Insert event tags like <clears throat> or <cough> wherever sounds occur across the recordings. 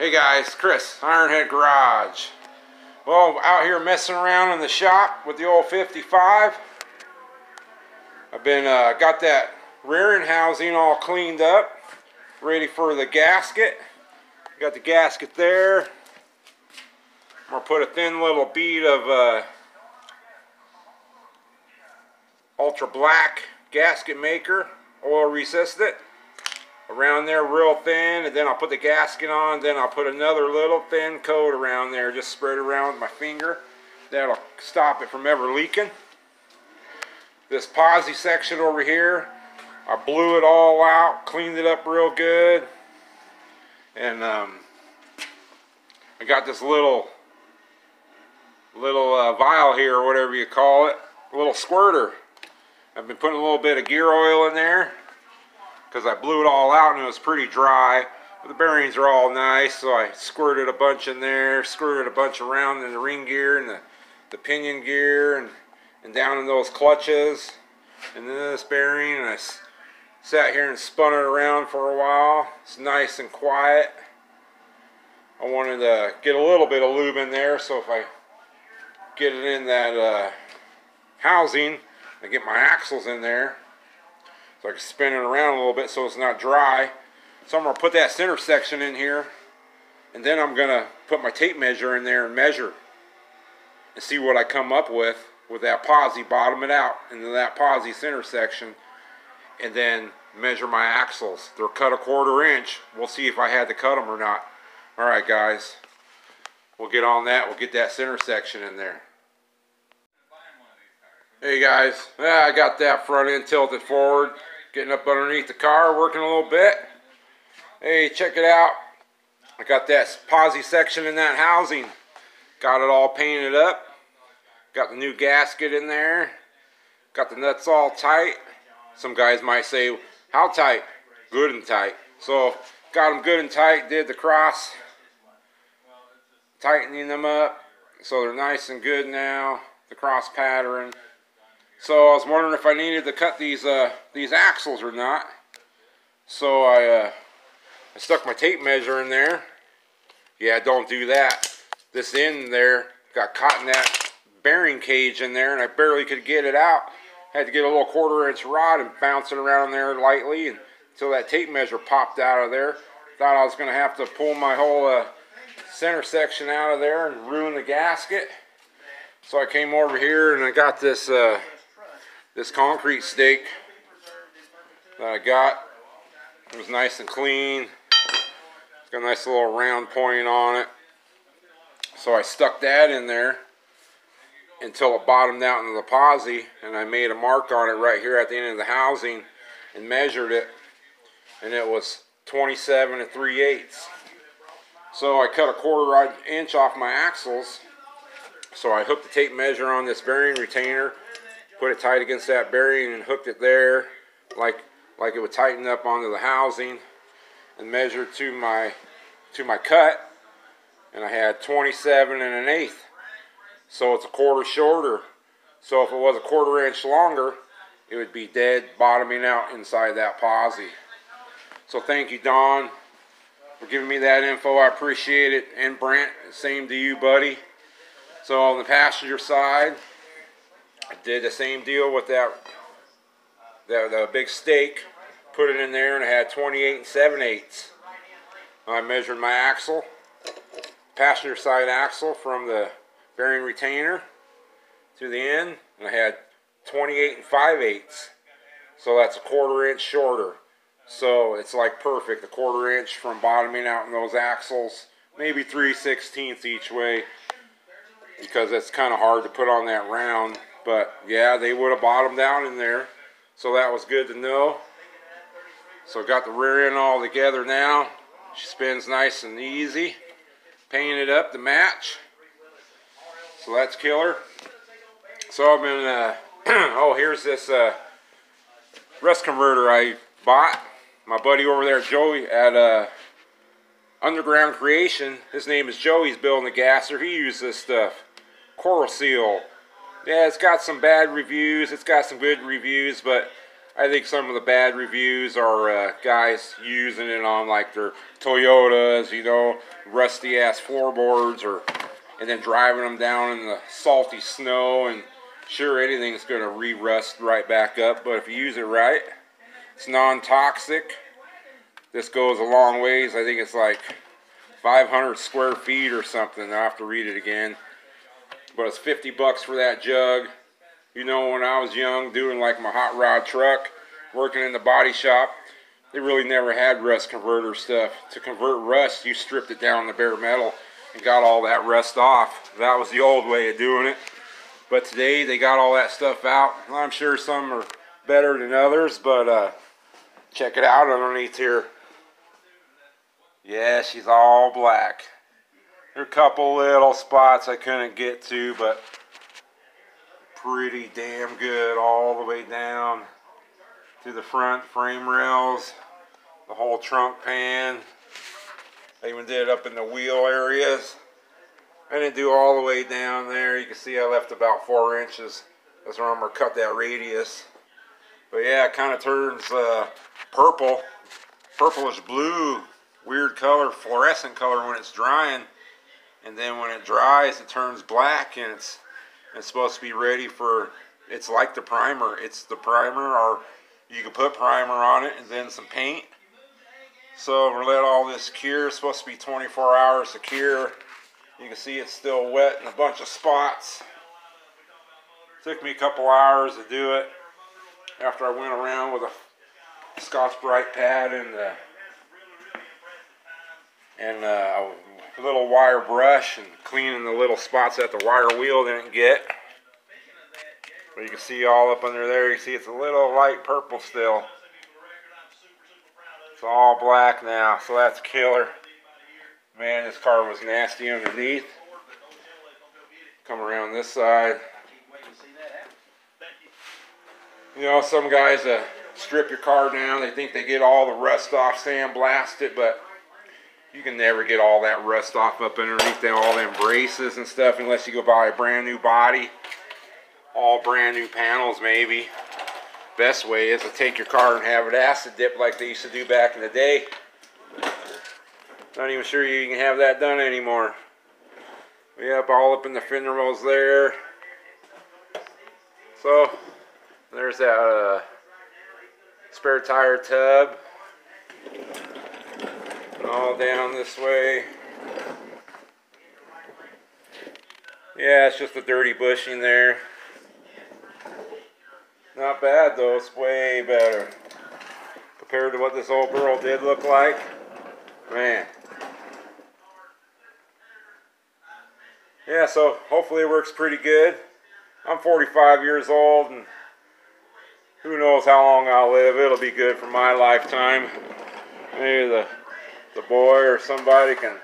Hey guys, Chris, Ironhead Garage. Well, out here messing around in the shop with the old 55. I've been, uh, got that rear end housing all cleaned up, ready for the gasket. Got the gasket there. I'm gonna put a thin little bead of uh, ultra black gasket maker, oil resistant around there real thin and then I'll put the gasket on then I'll put another little thin coat around there just spread around with my finger. That'll stop it from ever leaking. This posi section over here I blew it all out cleaned it up real good and um, I got this little little uh, vial here or whatever you call it a little squirter. I've been putting a little bit of gear oil in there because I blew it all out and it was pretty dry. The bearings are all nice, so I squirted a bunch in there, squirted a bunch around in the ring gear and the, the pinion gear and, and down in those clutches and then this bearing and I sat here and spun it around for a while. It's nice and quiet. I wanted to get a little bit of lube in there so if I get it in that uh, housing, I get my axles in there so I can spin it around a little bit so it's not dry. So I'm going to put that center section in here. And then I'm going to put my tape measure in there and measure. And see what I come up with with that posi, bottom it out into that posi center section. And then measure my axles. They're cut a quarter inch. We'll see if I had to cut them or not. Alright guys. We'll get on that. We'll get that center section in there. Hey guys, I got that front end tilted forward, getting up underneath the car, working a little bit. Hey, check it out. I got that posi section in that housing. Got it all painted up. Got the new gasket in there. Got the nuts all tight. Some guys might say, how tight? Good and tight. So, got them good and tight, did the cross. Tightening them up. So they're nice and good now. The cross pattern. So I was wondering if I needed to cut these uh, these axles or not. So I, uh, I stuck my tape measure in there. Yeah, don't do that. This end there got caught in that bearing cage in there and I barely could get it out. Had to get a little quarter inch rod and bounce it around there lightly until that tape measure popped out of there. Thought I was going to have to pull my whole uh, center section out of there and ruin the gasket. So I came over here and I got this uh, this concrete stake that I got. It was nice and clean. It's got a nice little round point on it. So I stuck that in there until it bottomed out into the posi and I made a mark on it right here at the end of the housing and measured it and it was 27 and 3 eighths. So I cut a quarter inch off my axles so I hooked the tape measure on this bearing retainer put it tight against that bearing and hooked it there like like it would tighten up onto the housing and measured to my to my cut. And I had 27 and an eighth. So it's a quarter shorter. So if it was a quarter inch longer it would be dead bottoming out inside that posi. So thank you Don for giving me that info. I appreciate it. And Brent same to you buddy. So on the passenger side did the same deal with that, that the big stake. Put it in there and I had 28 and 7 eighths. I measured my axle, passenger side axle from the bearing retainer to the end, and I had 28 and 5 eighths. So that's a quarter inch shorter. So it's like perfect, a quarter inch from bottoming out in those axles, maybe 3 sixteenths each way, because it's kind of hard to put on that round. But yeah, they would have bottomed down in there. So that was good to know. So got the rear end all together now. She spins nice and easy. Painted up to match. So that's killer. So I've been, uh, <clears throat> oh, here's this uh, rust converter I bought. My buddy over there, Joey, at uh, Underground Creation. His name is Joey. He's building the gasser. He used this stuff. Corroseal yeah, it's got some bad reviews. It's got some good reviews, but I think some of the bad reviews are uh, guys using it on like their Toyotas, you know, rusty ass floorboards, or and then driving them down in the salty snow. And sure, anything's going to re-rust right back up, but if you use it right, it's non-toxic. This goes a long ways. I think it's like 500 square feet or something. I have to read it again. But it's 50 bucks for that jug. You know, when I was young, doing like my hot rod truck, working in the body shop, they really never had rust converter stuff. To convert rust, you stripped it down to bare metal and got all that rust off. That was the old way of doing it. But today, they got all that stuff out. I'm sure some are better than others, but uh, check it out underneath here. Yeah, she's all black. There are a couple little spots I couldn't get to, but pretty damn good all the way down to the front frame rails, the whole trunk pan. I even did it up in the wheel areas. I didn't do all the way down there. You can see I left about four inches. That's where I'm gonna cut that radius. But yeah, it kind of turns uh, purple, purplish blue weird color, fluorescent color when it's drying. And then when it dries, it turns black and it's, it's supposed to be ready for, it's like the primer. It's the primer or you can put primer on it and then some paint. So we'll let all this cure. It's supposed to be 24 hours to cure. You can see it's still wet in a bunch of spots. Took me a couple hours to do it after I went around with a Scotch-Brite pad and the and uh, little wire brush and cleaning the little spots that the wire wheel didn't get. But you can see all up under there, you see it's a little light purple still. It's all black now, so that's killer. Man, this car was nasty underneath. Come around this side. You know, some guys uh, strip your car down, they think they get all the rust off, sandblast it, but you can never get all that rust off up underneath them, all them braces and stuff unless you go buy a brand new body. All brand new panels maybe. Best way is to take your car and have it acid dip like they used to do back in the day. Not even sure you can have that done anymore. Yep, all up in the fender wells there. So, there's that uh, spare tire tub all down this way. Yeah, it's just a dirty bushing there. Not bad though, it's way better. Compared to what this old girl did look like. Man. Yeah, so hopefully it works pretty good. I'm 45 years old and who knows how long I'll live. It'll be good for my lifetime. Maybe the the boy or somebody can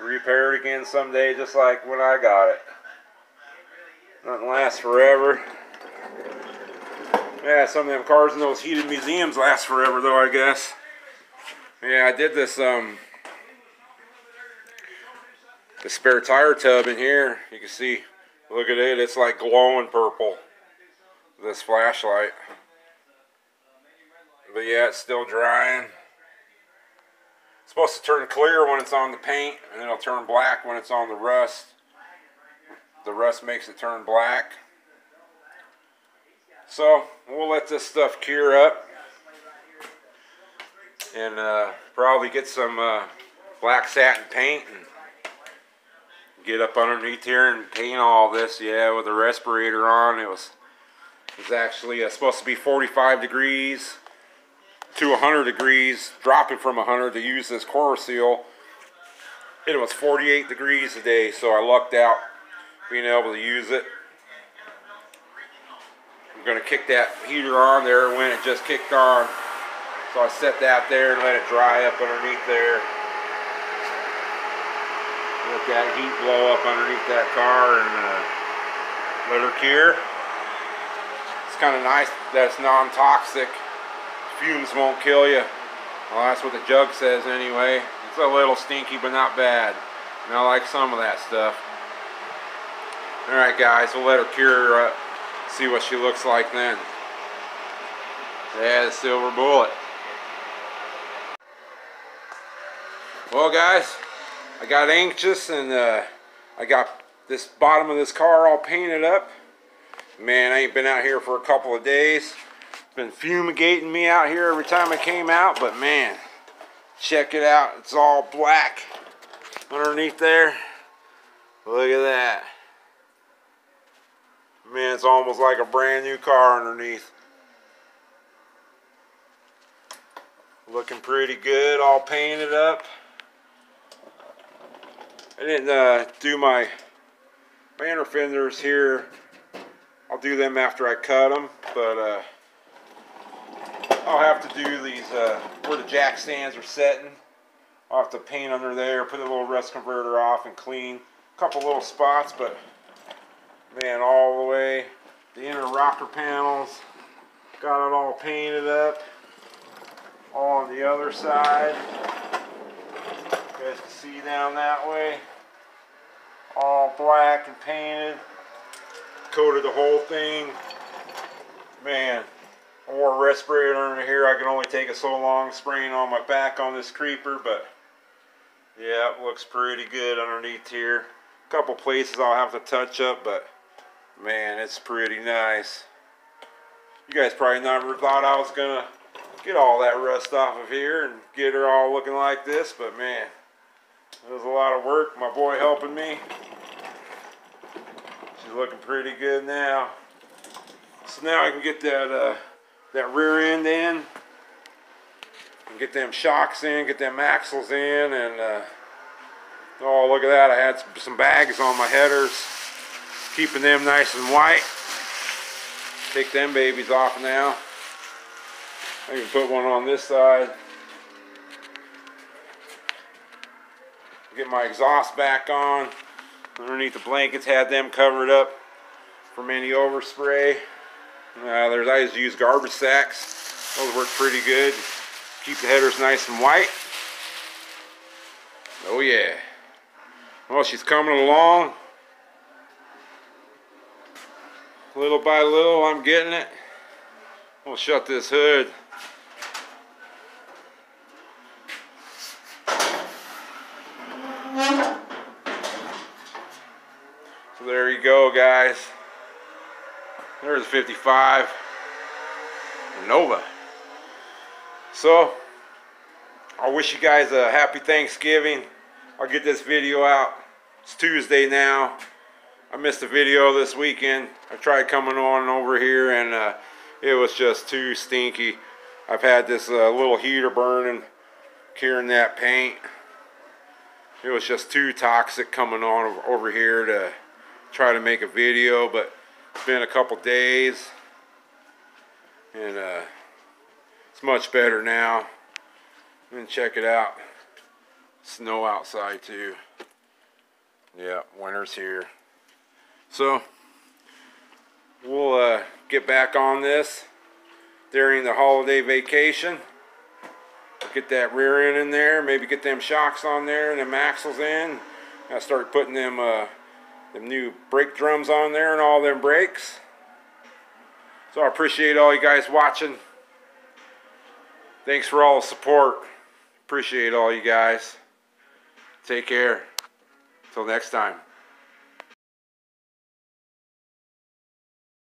repair it again someday just like when I got it. Nothing lasts forever. Yeah, some of them cars in those heated museums last forever though, I guess. Yeah, I did this, um, the spare tire tub in here. You can see, look at it, it's like glowing purple. This flashlight. But yeah, it's still drying supposed to turn clear when it's on the paint, and it'll turn black when it's on the rust. The rust makes it turn black. So we'll let this stuff cure up and uh, probably get some uh, black satin paint and get up underneath here and paint all this. Yeah, with a respirator on, it was it was actually uh, supposed to be 45 degrees to 100 degrees, dropping from 100 to use this Corroseal. It was 48 degrees today, so I lucked out being able to use it. I'm going to kick that heater on there when it just kicked on. So I set that there and let it dry up underneath there. Let that heat blow up underneath that car and uh, let her cure. It's kind of nice that it's non-toxic fumes won't kill you. Well, that's what the jug says anyway. It's a little stinky, but not bad. And I like some of that stuff. Alright guys, we'll let her cure up, see what she looks like then. Yeah, the silver bullet. Well, guys, I got anxious and uh, I got this bottom of this car all painted up. Man, I ain't been out here for a couple of days. Been fumigating me out here every time I came out, but man, check it out. It's all black underneath there. Look at that. Man, it's almost like a brand new car underneath. Looking pretty good, all painted up. I didn't uh, do my banner fenders here. I'll do them after I cut them, but uh, I'll have to do these uh, where the jack stands are setting. I'll have to paint under there, put a little rust converter off and clean a couple little spots, but man, all the way. The inner rocker panels, got it all painted up. All on the other side. You guys can see down that way. All black and painted. Coated the whole thing. Man, I wore a respirator under here. I can only take it so long spraying on my back on this creeper, but yeah, it looks pretty good underneath here. A couple places I'll have to touch up, but man, it's pretty nice. You guys probably never thought I was gonna get all that rust off of here and get her all looking like this, but man, it was a lot of work. My boy helping me. She's looking pretty good now. So now I can get that uh, that rear end in and get them shocks in, get them axles in, and uh, oh look at that! I had some bags on my headers, keeping them nice and white. Take them babies off now. I can put one on this side. Get my exhaust back on. Underneath the blankets, had them covered up from any overspray. Uh, there's I just use garbage sacks. Those work pretty good. Keep the headers nice and white. Oh yeah. Well, she's coming along. Little by little, I'm getting it. We'll shut this hood. So there you go, guys. There's 55 Nova. So, I wish you guys a happy Thanksgiving. I'll get this video out. It's Tuesday now. I missed a video this weekend. I tried coming on over here and uh, it was just too stinky. I've had this uh, little heater burning, curing that paint. It was just too toxic coming on over here to try to make a video, but been a couple days and uh, it's much better now. And check it out. Snow outside too. Yeah, winter's here. So we'll uh, get back on this during the holiday vacation. Get that rear end in there, maybe get them shocks on there and them axles in. I start putting them uh, them new brake drums on there and all them brakes. So I appreciate all you guys watching. Thanks for all the support. Appreciate all you guys. Take care. Till next time.